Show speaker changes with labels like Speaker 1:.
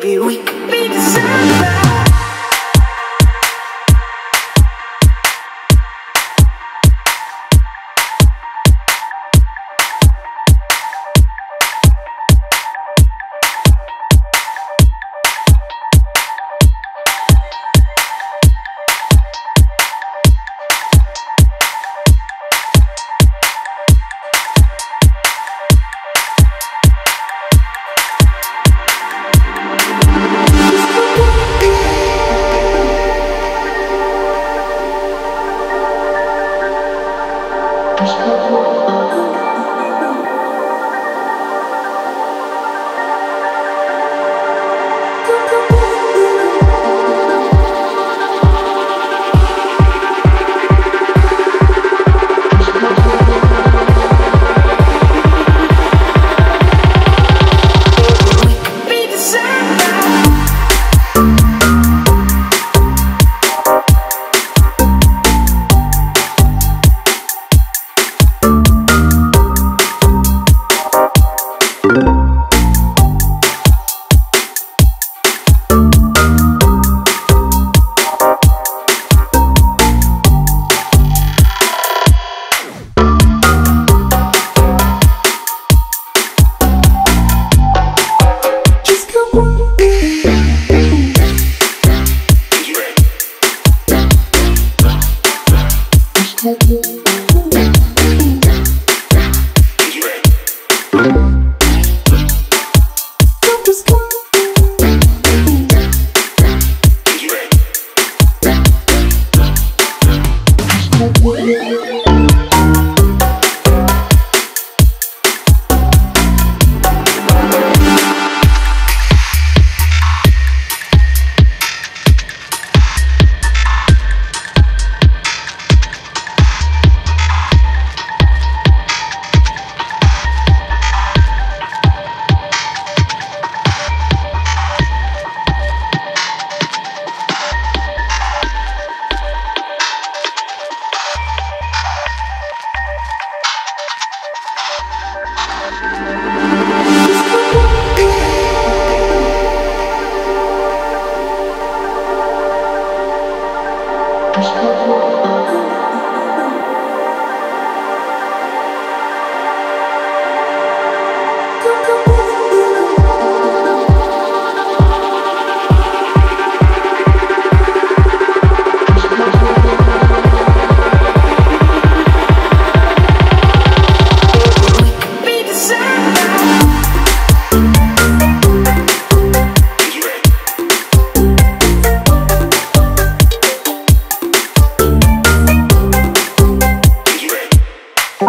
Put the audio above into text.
Speaker 1: baby, we could be sun. Yeah. There's no